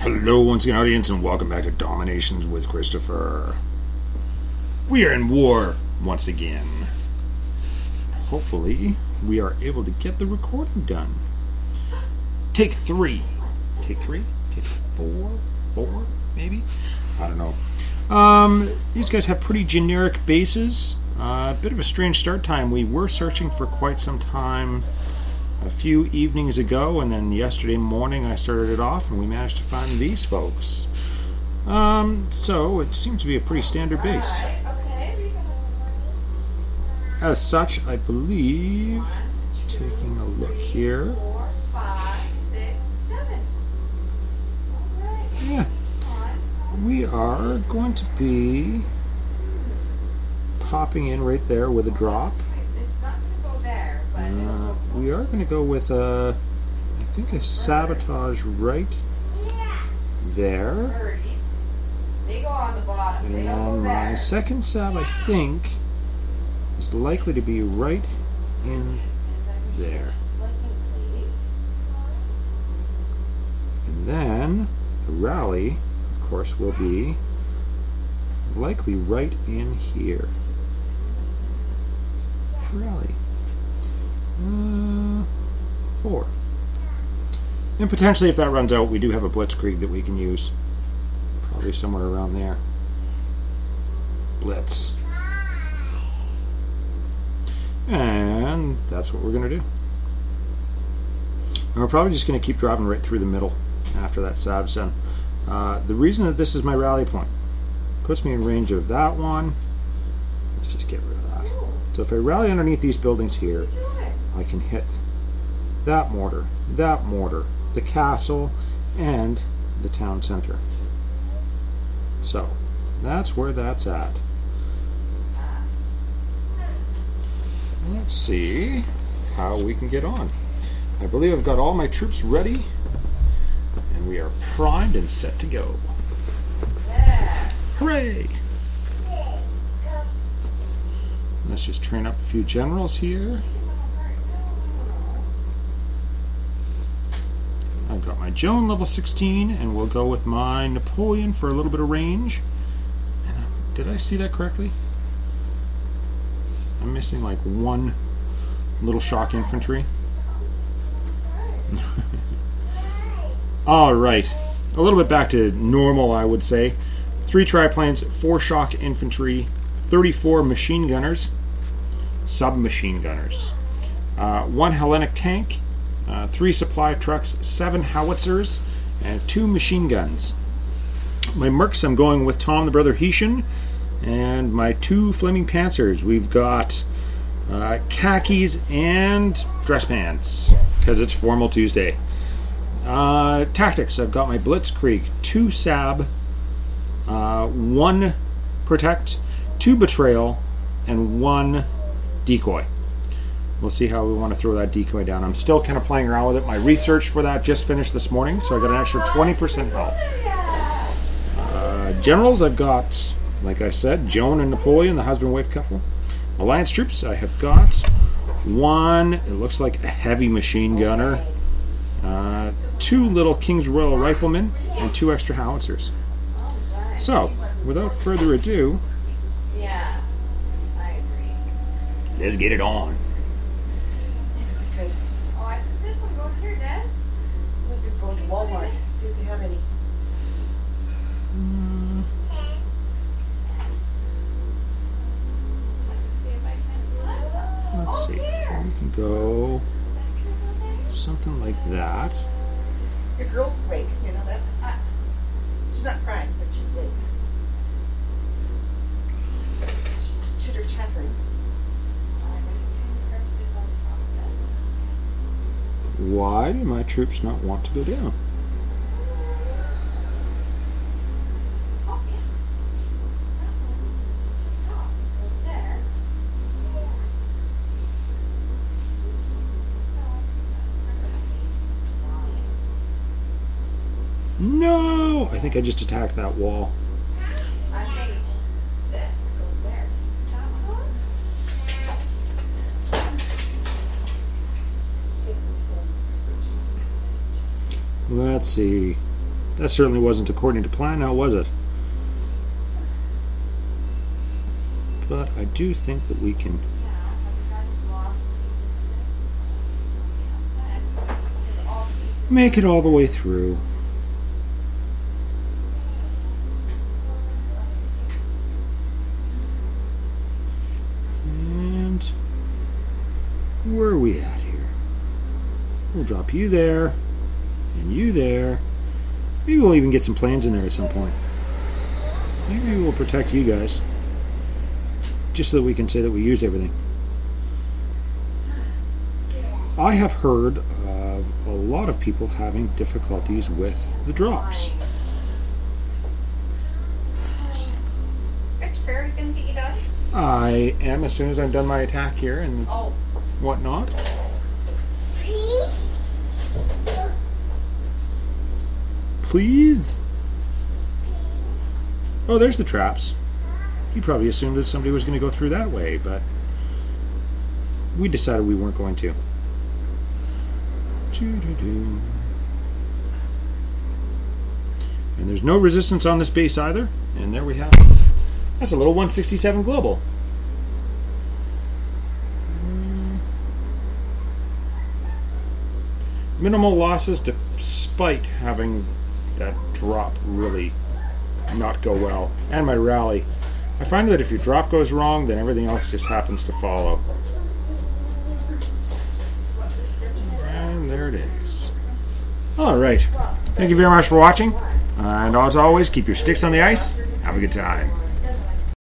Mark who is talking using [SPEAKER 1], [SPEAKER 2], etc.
[SPEAKER 1] Hello, once again, audience, and welcome back to Dominations with Christopher. We are in war once again. Hopefully, we are able to get the recording done. Take three. Take three? Take four? Four, maybe? I don't know. Um, these guys have pretty generic bases. A uh, bit of a strange start time. We were searching for quite some time a few evenings ago, and then yesterday morning I started it off, and we managed to find these folks. Um, so it seems to be a pretty standard base. As such, I believe, taking a look here. Yeah, we are going to be popping in right there with a drop. Uh, we are going to go with a, I think a sabotage right there. And my second sab, I think, is likely to be right in there. And then the rally, of course, will be likely right in here. Rally. Uh, four. And potentially, if that runs out, we do have a blitzkrieg that we can use. Probably somewhere around there. Blitz. And that's what we're going to do. And we're probably just going to keep driving right through the middle after that done. Uh, the reason that this is my rally point puts me in range of that one. Let's just get rid of that. So if I rally underneath these buildings here, I can hit that mortar, that mortar, the castle, and the town center. So, that's where that's at. Let's see how we can get on. I believe I've got all my troops ready, and we are primed and set to go. Hooray! Let's just train up a few generals here. I've got my Joan level 16, and we'll go with my Napoleon for a little bit of range. And, uh, did I see that correctly? I'm missing like one little shock infantry. All right, a little bit back to normal, I would say. Three triplanes, four shock infantry, 34 machine gunners, submachine gunners, uh, one Hellenic tank, uh, three supply trucks, seven howitzers, and two machine guns. My mercs, I'm going with Tom the Brother Hessian, and my two Flammpanzers. We've got uh, khakis and dress pants because it's formal Tuesday. Uh, tactics, I've got my Blitzkrieg, two Sab, uh, one Protect, two Betrayal, and one Decoy. We'll see how we want to throw that decoy down. I'm still kind of playing around with it. My research for that just finished this morning, so I got an extra 20% health. Uh, generals, I've got, like I said, Joan and Napoleon, the husband-wife couple. Alliance troops, I have got one, it looks like a heavy machine gunner, uh, two little King's Royal Riflemen, and two extra howitzers. So, without further ado, let's get it on.
[SPEAKER 2] Walmart, see if they have any. Mm.
[SPEAKER 1] Let's see. We can go something like that.
[SPEAKER 2] Your girl's awake, you know that? Uh, she's not crying, but she's awake. She's chitter chattering.
[SPEAKER 1] Why do my troops not want to go down? No! I think I just attacked that wall. Let's see. That certainly wasn't according to plan, now was it? But I do think that we can make it all the way through. And where are we at here? We'll drop you there and you there. Maybe we'll even get some plans in there at some point. Maybe we'll protect you guys. Just so that we can say that we used everything. I have heard of a lot of people having difficulties with the drops.
[SPEAKER 2] Is Fairy gonna get you done?
[SPEAKER 1] I am as soon as I'm done my attack here and
[SPEAKER 2] Oh.
[SPEAKER 1] whatnot. Please? Oh, there's the traps. He probably assumed that somebody was going to go through that way, but we decided we weren't going to. And there's no resistance on this base either. And there we have it. That's a little 167 global. minimal losses despite having that drop really not go well. And my rally. I find that if your drop goes wrong, then everything else just happens to follow. And there it is. Alright. Thank you very much for watching. And as always, keep your sticks on the ice. Have a good time.